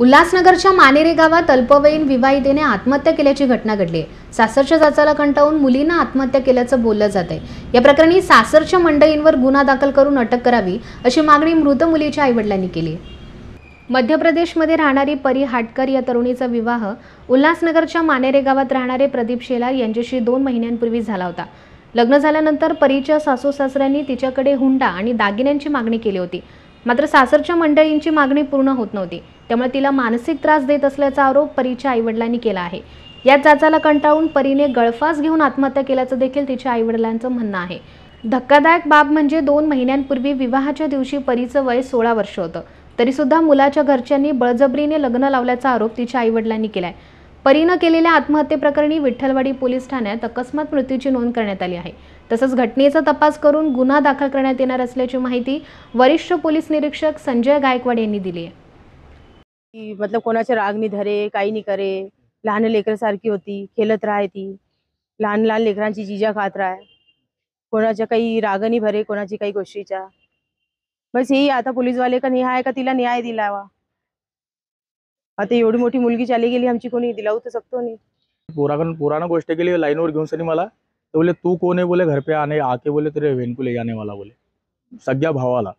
उल्हासनगरच्या मानेरे गावात अल्पवयीन विवाहितेने आत्महत्या केल्याची घटना घडली. सासरच्या जाचाला कंटाळून मुलीनं आत्महत्या केल्याचं बोललं जात आहे या प्रकरणी सासरच्या मंडळींवर गुन्हा दाखल करून अटक करावी अशी मागणी मृत मुलीच्या आईवडिलांनी केली. मध्य प्रदेशमध्ये राहणारी परी हाटकर या तरुणीचा विवाह उल्हासनगरच्या मानेरे गावात राहणारे प्रदीप शेलार यांच्याशी दोन महिन्यांपूर्वी झाला होता. लग्न झाल्यानंतर परीच्या सासू सासऱ्यांनी तिच्याकडे हुंडा आणि दागिन्यांची मागणी केली होती. मात्र सासरच्या मंडळींची मागणी पूर्ण होत नव्हती. त्यामुळे तिला मानसिक त्रास देत असल्याचा आरोप परीच्या आईवडिलांनी केला आहे. या जाचाला कंटाळून परीने गळफास घेऊन आत्महत्या केल्याचं देखील तिच्या आईवडिलांचं म्हणणं आहे. धक्कादायक बाब म्हणजे दोन महिन्यांपूर्वी विवाहाच्या दिवशी परीचं वय सोळा वर्ष होतं. तरीसुद्धा मुलाच्या घरच्यांनी बळजबरीने लग्न लावल्याचा आरोप तिच्या आईवडिलांनी केलाय. परीनं केलेल्या आत्महत्येप्रकरणी विठ्ठलवाडी पोलीस ठाण्यात अकस्मात मृत्यूची नोंद करण्यात आली आहे. तसंच घटनेचा तपास करून गुन्हा दाखल करण्यात येणार असल्याची माहिती वरिष्ठ पोलीस निरीक्षक संजय गायकवाड यांनी दिली आहे. की मतलब कोणाचे राग नाही धरे काही नाही करे लहान लेकरासारखी होती खेळत राहे ती लहान लहान लेकरांची जिजा खात राहे कोणाच्या काही राग नाही भरे कोणाची काही गोष्टीच्या. बस यही आता पोलीसवाले का न्याय का तिला न्याय दिलावा? आता एवढी मोठी मुलगी चाली गेली आमची कोणी दिलावू तर शकतो नाही. पुराण पुराना गोष्ट के लिए लाइनवर घेऊन सनी मला. तो बोले तू कोण आहे? बोले घर पे आने आके बोले तरी बहन को ले जाने वाला बोले. सगळ्या भावाला.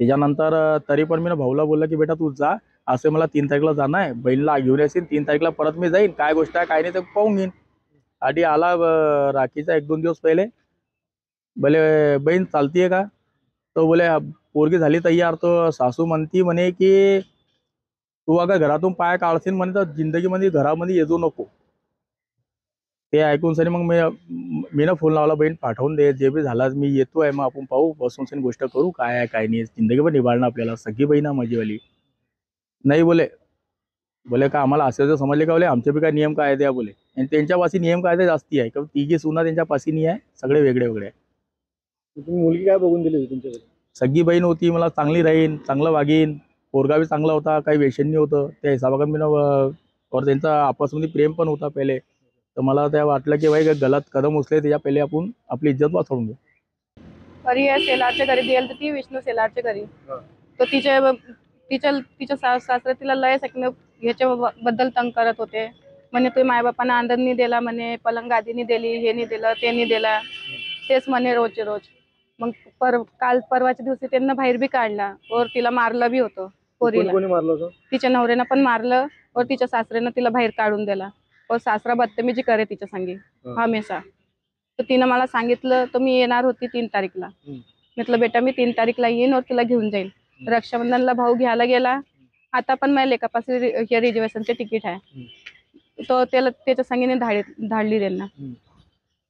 त्याच्यानंतर तरी पण मी ना भाऊला बोलला की बेटा तू जा असे मला तीन तारीखला जाणं आहे. बहिणीला घेऊन येशील तीन तारीखला परत मी जाईन. काय गोष्ट आहे काय नाही ते पाहून घेईन. आधी आला राखीचा एक दोन दिवस पहिले. बोले बहीण चालतीये का? तो बोले पोरगी झाली तयार. तो सासू म्हणती म्हणे की तू अगं घरातून पाय काढशील म्हणे तर जिंदगीमध्ये घरामध्ये येजू नको. ते ऐकून सनी मग मी मी ना फोन लावला बहीण पाठवून दे जे बी झालं मी येतोय मग आपण पाहू बसून सनी गोष्ट करू काय आहे काय नाही जिंदगी पण निभाळणं आपल्याला सगळी बहीण आहे माझीवाली नाही बोले. बोले का आम्हाला असे जर समजले का बोले? आमचे बी काय नियम काय द्या बोले? आणि त्यांच्या पाशी नियम काय ते जास्ती आहे. किंवा तिघी सुना त्यांच्या पाशी नाही आहे सगळे वेगळे वेगळे आहे. तुम्ही मुलगी काय बघून दिली होती तुमच्याकडे? सगळी बहीण होती मला चांगली राहीन चांगलं वागीन पोरगा बी चांगला होता काही व्यसनी होतं त्या हिसाबाने मी ना और त्यांचा आपसमध्ये प्रेम पण होता पहिले. तर मला त्या वाटलं की भाई गलत कदम उचले त्याच्या पहिले आपण आपली इज्जत वाचवून घेऊ. परी या सेलारच्या घरी दिली तर ती विष्णू सेलारच्या घरी. हा. तर तिच्या तिच्या तिच्या सास सासरे तिला लय सकने ह्याच्या बद्दल तंग करत होते. म्हणे तुम्ही मायबापांना आनंद नाही दिला म्हणे पलंग आधी नाही दिली हे नाही दिलं ते नाही दिलं. तेच म्हणे रोजचे रोज. मग पर काल परवाच्या दिवशी त्यांना बाहेर बी काढला. और तिला मारलं बी होतं कोणी पोरीला. कोणी मारलं होतं? तिच्या नवऱ्यानं पण मारलं और तिच्या सासऱ्यानं तिला बाहेर काढून दिला. और सासरा बदतमीजी करे तिच्या संगी. हमेशा तर तिनं मला सांगितलं तर मी येणार होती तीन तारीखला. म्हटलं बेटा मी तीन तारीखला येईन और तिला घेऊन जाईल रक्षाबंधनला भाऊ घ्यायला गेला. आता पण माझ्या लेखापासून रि- हे रिझर्वेशनचे तिकीट आहे. तो त्याला त्याच्या संगीने धाड धाडली त्यांना.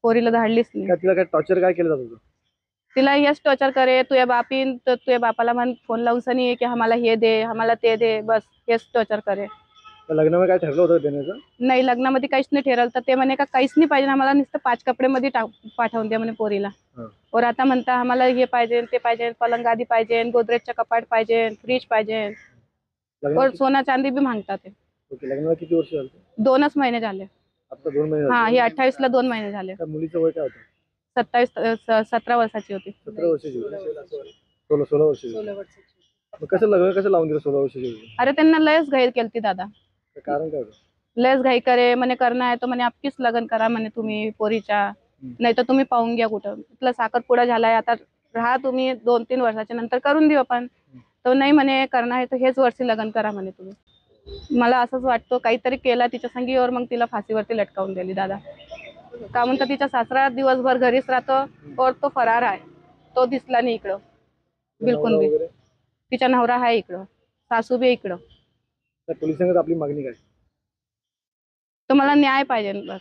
पोरीला धाडलीच नाही. तिला काय टॉर्चर काय केलं जात तिला हेच टॉर्चर करे तुझ्या बापीन तर तुझ्या बापाला म्हण फोन लावून सनी की आम्हाला हे दे आम्हाला ते दे बस हेच टॉर्चर करे. लग्नामध्ये काय ठरलं होतं देण्याचं? नाही लग्नामध्ये काहीच नाही ठरवलं तर ते म्हणे का काहीच नाही पाहिजे आम्हाला नुसतं पाच कपड्यामध्ये टाक पाठवून द्या म्हणे पोरीला. हा. और आता म्हणता आम्हाला हे पाहिजे ते पाहिजे पलंग आधी पाहिजे गोदरेजचं कपाट पाहिजे फ्रीज पाहिजे. और लग्नाला सोना चांदी बी मागतात ते. ओके लग्नाला किती वर्ष झालं? दोनच महिने झाले. आता दोन महिने हा झाले. हे अठ्ठावीस ला दोन महिने झाले. त्या मुलीचं वय काय होतं? सत्तावीस स- सतरा वर्षाची होती. सतरा वर्षाची होती. सोळा सोळा वर्षाची मग कसं लग्न कसं लावून दिलं सोळा वर्षाची होती? अरे त्यांना लयच घाई केलती दादा. कारण काय होतं? लयच घाई करे म्हणे करणं आहे तो म्हणे आपकीच लग्न करा म्हणे तुम्ही पोरीच्या. नाही तर तुम्ही पाहून घ्या कुठं. म्हटलं साखरपुडा झालाय आता राहा तुम्ही दोन तीन वर्षाच्या नंतर करून देऊ आपण. तो नाही म्हणे करणं आहे तर हेच वर्षी लग्न करा म्हणे तुम्ही. मला असंच वाटतं काहीतरी केला तिच्या संगीवर मग तिला फाशीवरती लटकावून दिली दादा. का म्हणतं तिचा सासरा दिवसभर घरीच राहतो और तो फरार आहे. तो दिसला नाही इकडं. बिलकुल नवरा बी वगैरे? तिचा नवरा आहे इकडं. सासू बी इकडं. तर पोलिसांकडे आपली मागणी काय? तर मला न्याय पाहिजे बस.